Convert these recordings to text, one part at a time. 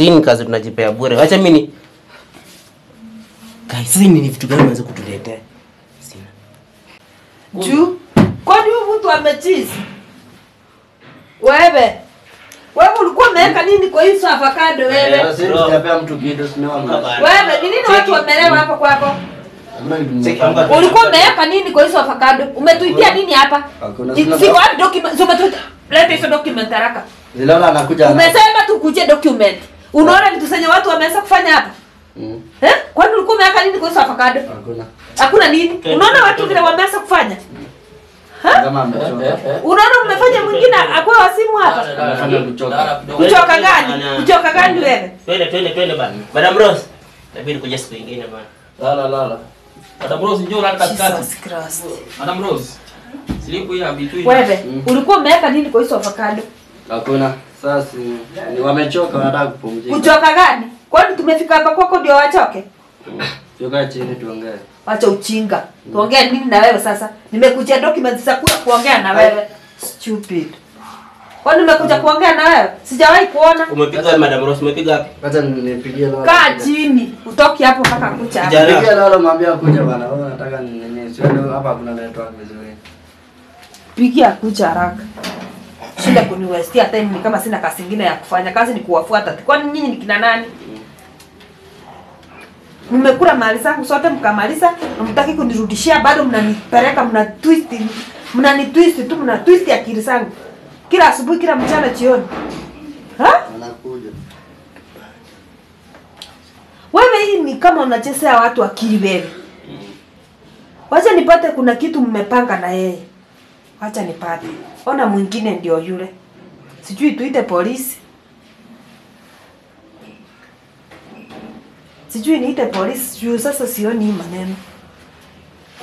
Si ni kazi tunajipea bure. Wacha mimi ni Guys, sini ni vitu gani unaweza kutuletea? Sina. juu kwani huyu mtu amechizi? Wewe. Wewe ulikuwa umeweka nini kwa hizo avocado wewe? Sasa sijapea mtu kitu sinaona. wewe ni nini watu wamelewa hapa kwako? Ulikuwa umeweka nini kwa hizo avocado? Umetuitia nini hapa? Siko wapi document leta hizo document haraka. Zilona anakuja. umesema tukuje document unaona vitu zenye watu wameanza kufanya hapa Mm, eh kwani ulikuwa umeweka nini kuhusu avocado Hakuna. hakuna nini unaona watu vile wameanza kufanya unaona umefanya mwingine akuwa wasimu hapa kuchoka. kuchoka gani kuchoka gani wewe Twende twende twende bana. Madam Rose. Inabidi kuja siku nyingine bana. Lala lala. Madam Rose njoo lala katikati. Jesus Christ. Madam Rose. Silipo ya between. wewe ulikuwa umeweka nini kwa hizo avocado Hakuna. Sasa ni wamechoka wanataka kupumzika. kuchoka gani kwani tumefika hapa kwako ndio wachoke Tukae chini tuongee. wacha uchinga tuongee nini na wewe sasa nimekuja documents za kuja kuongea na wewe stupid kwani nimekuja kuongea na wewe sijawahi kuona Umepiga wapi Madam Rose? Umepiga wapi? Acha nipigie lalo. kaa chini utoki hapo mpaka kucha Nipigie Kijana. Mwambie kuja bana. Wewe unataka nini? Sio hapa kuna network vizuri. pigia kucha haraka shinda kuniwestia time ni kama sina kazi ingine ya kufanya. Kazi ni kuwafuata tu. Kwani nyinyi ni kina nani? Mmekula mali zangu sote mkamaliza mtaki kunirudishia bado mnanipeleka mna twist mnani twist tu mna twist akili zangu. Kila asubuhi kila mchana jioni. Ha? Anakuja. wewe hii ni kama unachezea watu akili wewe. Wacha nipate kuna kitu mmepanga na yeye. Wacha nipate ona mwingine ndio yule. Sijui tuite polisi. Sijui niite polisi juu sasa sioni hii maneno.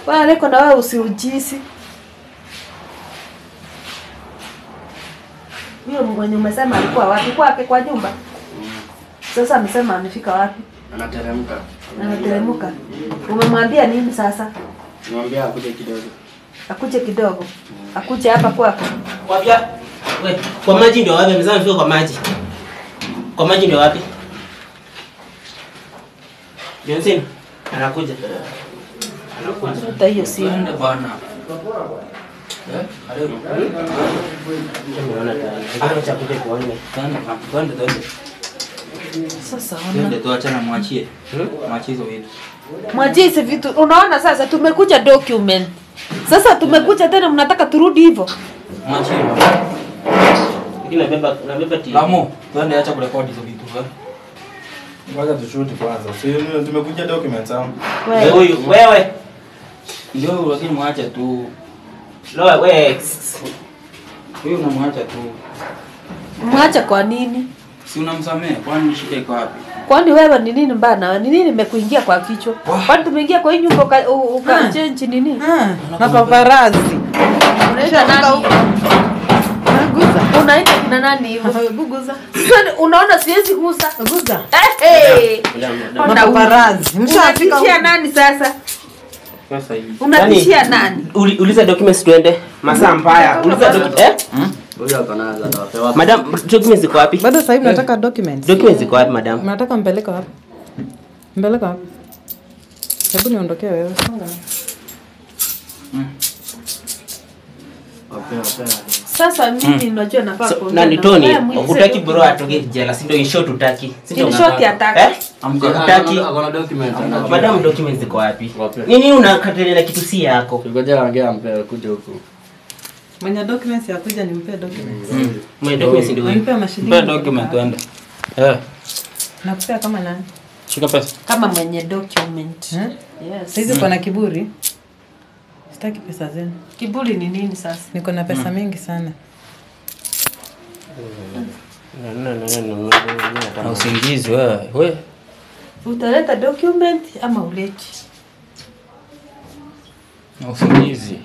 Wewe Leko, na wewe usiujisi. Huyo mwenye umesema alikuwa wapi? Kwake kwa nyumba. Sasa amesema amefika wapi? Anateremka. anateremka. Umemwambia nini sasa? Nimwambia akuje kidogo. Akuje kidogo akuje hapa kwako Wapi? We, kwa maji ndio wapi? Mzee anafika kwa maji. Kwa maji ndio wapi? Johnson anakuja. Anakuja. futa hiyo Twende bana. Eh? Sasa Twende mwachie. Mwachie hizo vitu. mwachie hizi vitu unaona sasa tumekuja document sasa tumekuja tena mnataka turudi hivyo Mwachie. Nabeba nabeba ti. Lamo, twende acha kurekodi hizo vitu. eh. Ngoja tushuti kwanza. Si tumekuja documents au? Wewe wewe huyu wewe. Ndio lakini mwache tu. Loa wewe. Huyu unamwacha tu. mwacha kwa nini Si unamsamea, kwani shida iko wapi? kwani wewe ni nini bana? ni nini nimekuingia kwa kichwa kwani tumeingia kwa hii nyumba uka- uka change nini mapaparazi unaita nani unaita kina nani hivyo Guza. sasa unaona siwezi gusa guza Eh, eh. Ona mapaparazi mshafika nani sasa Sasa hivi. unatishia nani uliza documents tuende. Masaa mbaya. Uliza documents. eh? Madam, documents ziko wapi? bado sasa hivi nataka documents Documents ziko wapi madam? nataka mpeleka wapi mpeleka wapi hebu niondokee wewe wapea. sasa mimi nafaa So, nani na Tony, wewe hutaki bro atoke jela, si ndio in short hutaki. Si ndio? In short hataki. Eh? Hutaki. Document. Madam documents ziko wapi? Nini unakatelea kitu si yako? Ngoja ongea kuja huku. Mwenye documents ya kuja nimpee documents Mwenye documents ndio huyu. nimpee mashilingi Mpe document twende. Eh. nakupea kama nani Shika pesa. kama mwenye document Eh? yes. Sasa uko na kiburi sitaki pesa zenu kiburi ni nini sasa niko na pesa mingi sana Na usingizi wewe. We. utaleta document ama uleti Na usingizi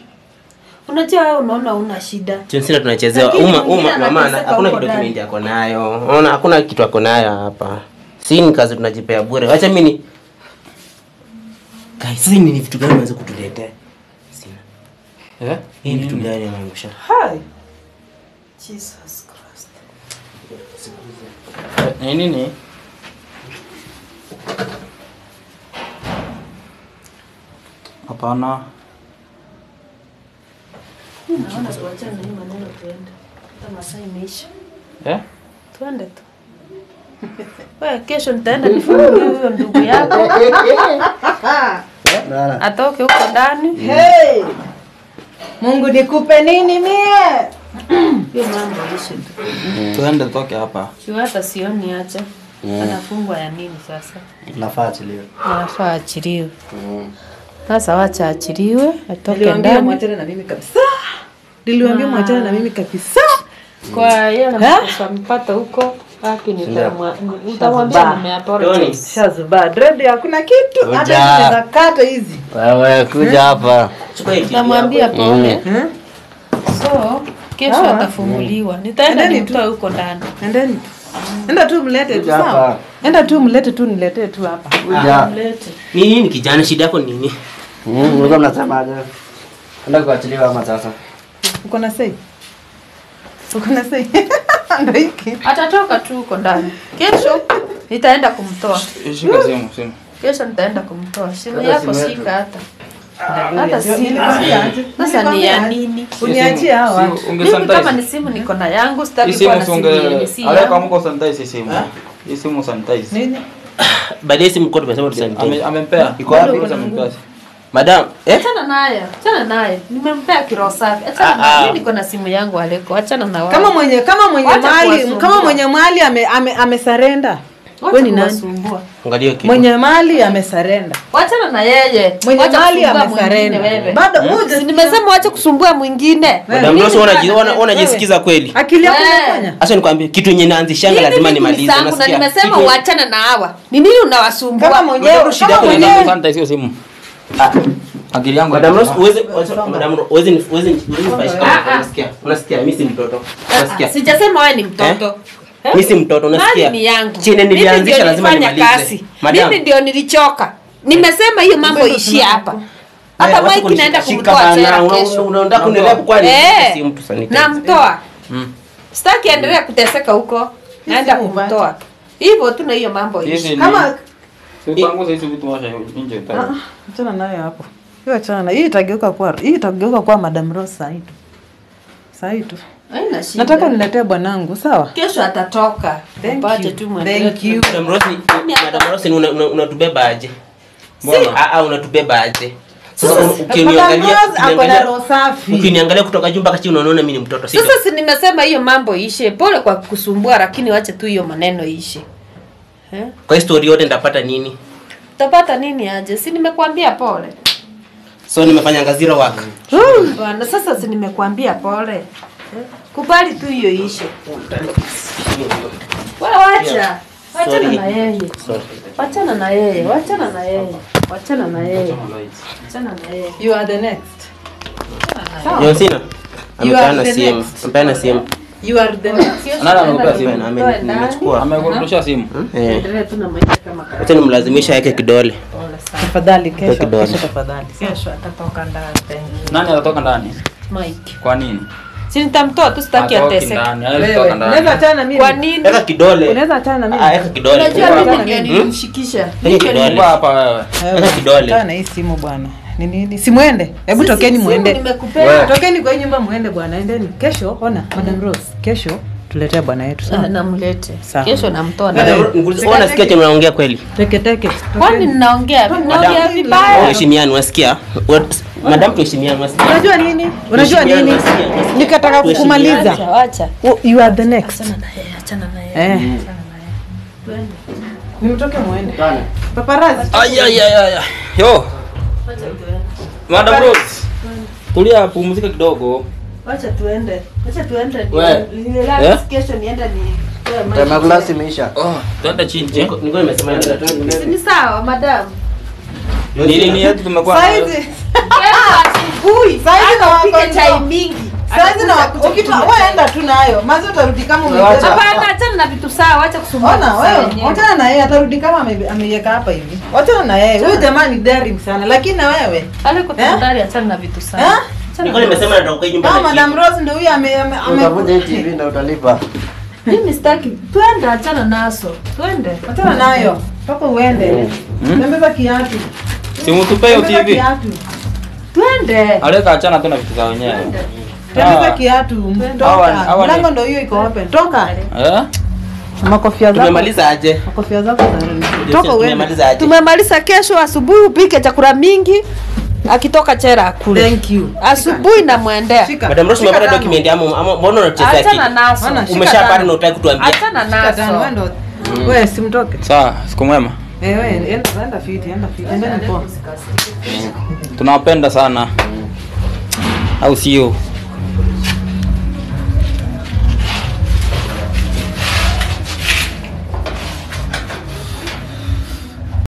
unajua wewe unaona una shida. Chensina tunachezewa uma uma maana hakuna kitu kimindi yako nayo. Unaona hakuna kitu yako nayo hapa. Si ni kazi tunajipea bure. Acha mimi ni guys ni vitu gani unaweza kutuletea? Sina. Eh? Hii vitu gani unaangusha hai. Jesus christ. Eh, ni nini? Hapana. Eh? Tuende tu. Wewe kesho nitaenda nifungie huyo ndugu yako atoke huko ndani. Hey! Mungu nikupe nini mie? Hiyo mambo ishe tu. Tuende toke hapa. Sio hata sioni acha. Anafungwa ya nini sasa? Nafaa achiliwe. Nafaa achiliwe. Sasa wacha achiliwe, atoke ndani. mwachane na mimi kabisa. Niliwaambia mwachana na mimi kabisa. Kwa hiyo na mpata huko haki Shazubaa. Hakuna kitu. Hata kata hizi. Wewe kuja hapa. Hii TV Namwambia pole. Hmm? So kesho. Nitaenda nimtoe huko ndani. Endeni. Enda tu mlete tu sawa. Enda tu mlete tu niletee tu hapa. Ni nini kijana, shida yako ni nini? Mnasemaje? Enda kuachiliwa ama sasa? Uko na sei? Uko na sei? Ndio hiki. Atatoka tu huko ndani. Kesho nitaenda kumtoa. Shika simu, simu. Kesho nitaenda kumtoa. Simu yako shika hata. Hata simu. Nilikwambia? Sasa ni ya nini? Uniachie hawa. watu. Mimi kama ni simu niko na yangu, sitaki kuwa simu na simu yenye si ale kama yangu. uko sanitize simu. Hii simu sanitize. Nini? Baadaye simu kwa tumesema tusanitize. Ame- Amempea. Iko wapi? Amempea. Madam, eh? Achana naye, achana naye. Nimempea kiroho safi. Ah, Achana ah. naye. Mimi niko na simu yangu Aleko. Achana na wao. Kama mwenye kama mwenye Wacha mali kuwasumbua. kama mwenye mali ame, ame, ame surrender. Wewe ni nani? Angalia kitu. Mwenye mali amesarenda. Wachana na yeye. Mwenye Wacha mali kusumbua surrender. amesarenda. Bado huja. Hmm? nimesema acha kusumbua mwingine. Madam wewe Rose niko unaji- na- una- unajisikiza kweli? akili yako inafanya. Acha nikwambie kitu yenye naanzishanga lazima ni nimalize. Unasikia? nimesema uachane na hawa. Ni nini unawasumbua? Kama mwenyewe shida yako ni Ndio sanitize hiyo simu. Ah, Akili yangu. Madam Rose uweze Madam Rose uweze uweze nifurahishe Ah, kama ah. unasikia. Unasikia mimi si mtoto. Ah, Unasikia? Sijasema wewe ni mtoto. Eh? Mimi si mtoto unasikia? Mimi ni yangu. Chini nilianzisha ndio lazima nimalize. Madam. Mimi ndio nilichoka. Nimesema hiyo mambo ishie hapa. Hata wacha Mike naenda kumtoa tena kesho. Unaenda kwani? Eh. Si mtu sanitize. Namtoa. Mm. Sitaki endelea kuteseka huko. Naenda kumtoa. Hivyo tu na hiyo mambo ishie. ishi. kama achana nayo hapo. Hiyo achana na hii itageuka kwa hii itageuka kwa Madam Rose saa hii tu. Saa hii tu. Haina shida. Nataka niletee bwanangu, sawa? kesho atatoka. You. tu Thank you. Madam Rose, Madam Rose unatubeba aje? Mbona? Ah, ah, unatubeba aje? Ukiniangalia kutoka juu mpaka chini unaona mimi ni mtoto? Sasa si nimesema hiyo mambo ishe. Pole kwa kusumbua, lakini wache tu hiyo maneno ishe. Eh? Kwa hii story yote ndapata nini? Utapata nini aje? Si nimekuambia pole. So nimefanya ngazira work. Bwana, sasa si nimekuambia pole. Eh? Kubali tu hiyo ishe. Wewe wacha. Wachana na yeye. Sorry. Wachana na yeye. Wachana na yeye. Wachana na yeye. Wachana na yeye. You are the next. Yosina. Cena. You are Amepeana simu. Amepeana simu. You are the next. Simu? Eh. Acha nimlazimisha yake kidole. Tafadhali kesho, kesho tafadhali. Kesho atatoka ndani. Nani atatoka ndani? Mike. Kwa nini? Si nitamtoa tu sitaki ateseke. unaweza achana na mimi. Kwa nini? Weka kidole. Unaweza achana na mimi. Ah, weka kidole. Unajua mimi ndio nimshikisha. nilimshikisha. Weka kidole. Hapa wewe. Weka kidole. Achana na hii simu bwana. Ni nini? Si muende. Hebu tokeni mwende. Tokeni kwa nyumba mwende bwana. Endeni. Kesho ona Madam Rose. Kesho tuletee bwana yetu. sana, Sawa? namlete. Kesho namtoa na. Wewe unasikia chenye naongea kweli? Teke teke. Kwani Ninaongea Madam, vibaya. Tuheshimiane, unasikia? Wa- Madam tuheshimiane, unasikia? Unajua nini? Unajua nini? Nikataka kukumaliza. Acha, You are the next. Achana na yeye, achana na yeye. Eh. Achana na yeye. Twende. Nimtoke muende. Paparazi. Ay ay ay ay. Yo. Madam Rose. Tulia pumzika kidogo. Wacha tuende. Wacha tuende. Wewe. Nilala Eh? kesho niende ni. Tema glasi imeisha. Oh, tuende chini. Niko- nimesema nenda tuende. Ni sawa, madam. Ni nini yetu tumekuwa? Saizi. Kesho asubuhi. Saizi na wako chai mingi. Saizi na ukitoa wewe enda tu nayo. Mazi utarudi kama. Hapana, achana na vitu sawa, acha kusumbua. Ona wewe, wachana na yeye atarudi kama ameiweka hapa hivi. Wachana na yeye. Huyu jamaa ni daring sana, lakini na wewe. Tafadhali achana na vitu sawa. Eh? Achana Nilikuwa na- nimesema natoka kwa nyumba Madam. Rose ndio huyu ame ame Utavunja hii ame. TV na utalipa. Mimi sitaki. Twende, achana naso. Twende. Achana nayo. Mpaka uende. Hmm? Tembeza kiatu. Simutupe hiyo TV. twende Aleka achana tu na vitu za wenyewe. Tembeza Ah. kiatu. Toka. Mlango ndio hiyo iko open. Toka. Eh? Makofia zako. Tumemaliza aje? Makofia zako za Toka tumemaliza aje? tumemaliza kesho asubuhi upike chakula mingi akitoka chera akule Thank you. asubuhi na mwendea. Madam Rose umepata document ama ama mbona unachezea achana naso Umeshapata na utaki kutuambia. achana naso. wewe ndo. Wewe simtoke. Sawa, siku mwema. Eh, wewe enda fiti, enda fiti. Enda ni poa. Tunawapenda sana. Au sio?